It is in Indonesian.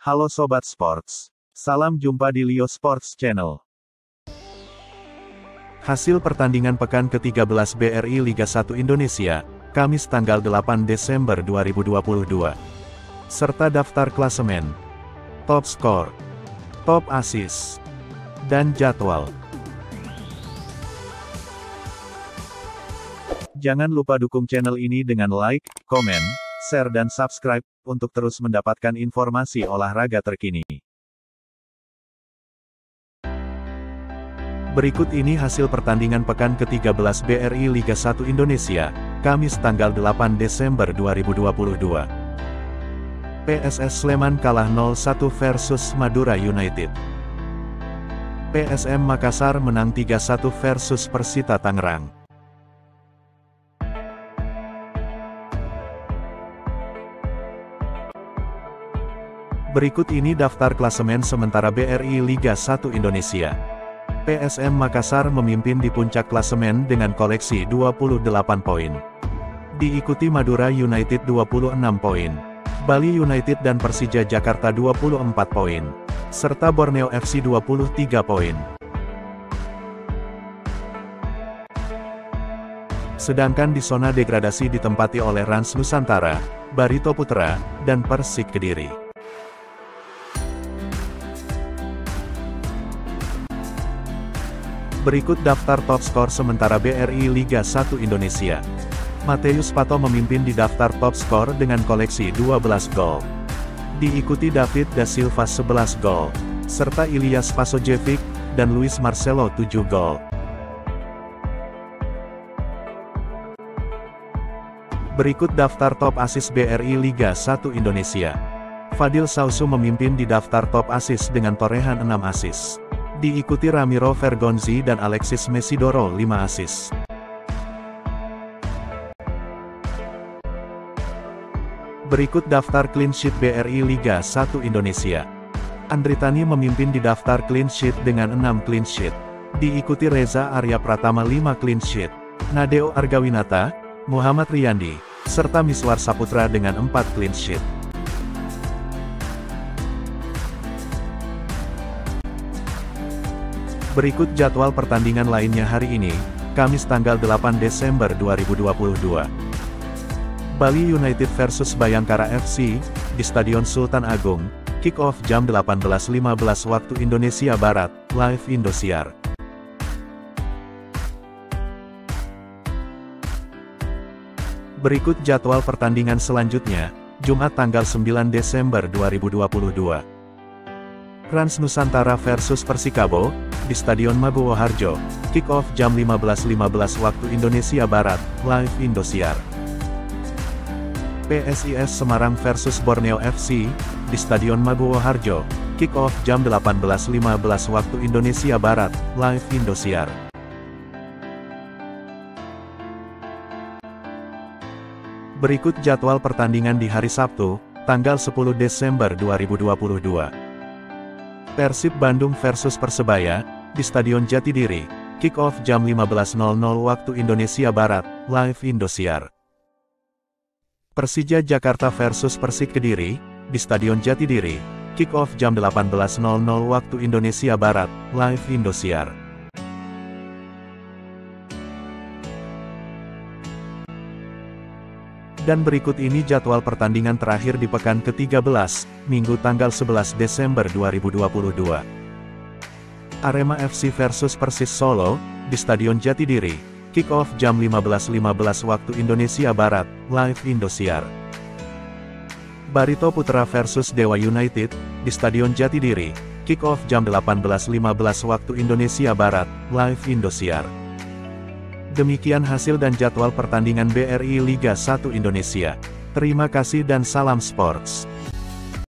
Halo Sobat Sports. Salam jumpa di Leo Sports Channel. Hasil pertandingan pekan ke-13 BRI Liga 1 Indonesia, Kamis tanggal 8 Desember 2022. Serta daftar klasemen, top skor, top assist, dan jadwal. Jangan lupa dukung channel ini dengan like, komen, share dan subscribe, untuk terus mendapatkan informasi olahraga terkini. Berikut ini hasil pertandingan pekan ke-13 BRI Liga 1 Indonesia, Kamis tanggal 8 Desember 2022. PSS Sleman kalah 0-1 versus Madura United. PSM Makassar menang 3-1 versus Persita Tangerang. Berikut ini daftar klasemen sementara BRI Liga 1 Indonesia. PSM Makassar memimpin di puncak klasemen dengan koleksi 28 poin. Diikuti Madura United 26 poin. Bali United dan Persija Jakarta 24 poin. Serta Borneo FC 23 poin. Sedangkan di zona degradasi ditempati oleh Rans Nusantara, Barito Putra, dan Persik Kediri. Berikut daftar top skor sementara BRI Liga 1 Indonesia. Mateus Pato memimpin di daftar top skor dengan koleksi 12 gol. Diikuti David da Silva 11 gol, serta Ilyas Pasojevic, dan Luis Marcelo 7 gol. Berikut daftar top asis BRI Liga 1 Indonesia. Fadil Sausu memimpin di daftar top asis dengan torehan 6 asis. Diikuti Ramiro Vergonzi dan Alexis Mesidoro 5 asis. Berikut daftar clean sheet BRI Liga 1 Indonesia. Andritani memimpin di daftar clean sheet dengan 6 clean sheet. Diikuti Reza Arya Pratama 5 clean sheet. Nadeo Argawinata, Muhammad Riyandi, serta Miswar Saputra dengan 4 clean sheet. Berikut jadwal pertandingan lainnya hari ini, Kamis tanggal 8 Desember 2022. Bali United versus Bayangkara FC, di Stadion Sultan Agung, kick-off jam 18.15 waktu Indonesia Barat, live Indosiar. Berikut jadwal pertandingan selanjutnya, Jumat tanggal 9 Desember 2022. Rans Nusantara versus Persikabo, di Stadion Maguwo Harjo, kick-off jam 15.15 .15 waktu Indonesia Barat, live Indosiar. PSIS Semarang versus Borneo FC, di Stadion Maguwo Harjo, kick-off jam 18.15 .15 waktu Indonesia Barat, live Indosiar. Berikut jadwal pertandingan di hari Sabtu, tanggal 10 Desember 2022. Persib Bandung versus Persebaya, di Stadion Jatidiri, kick-off jam 15.00 waktu Indonesia Barat, live Indosiar. Persija Jakarta versus Persik Kediri, di Stadion Jatidiri, kick-off jam 18.00 waktu Indonesia Barat, live Indosiar. Dan berikut ini jadwal pertandingan terakhir di pekan ke-13, Minggu tanggal 11 Desember 2022. Arema FC versus Persis Solo, di Stadion Jatidiri, kick-off jam 15.15 .15 waktu Indonesia Barat, live Indosiar. Barito Putra versus Dewa United, di Stadion Jatidiri, kick-off jam 18.15 .15 waktu Indonesia Barat, live Indosiar. Demikian hasil dan jadwal pertandingan BRI Liga 1 Indonesia. Terima kasih dan salam sports.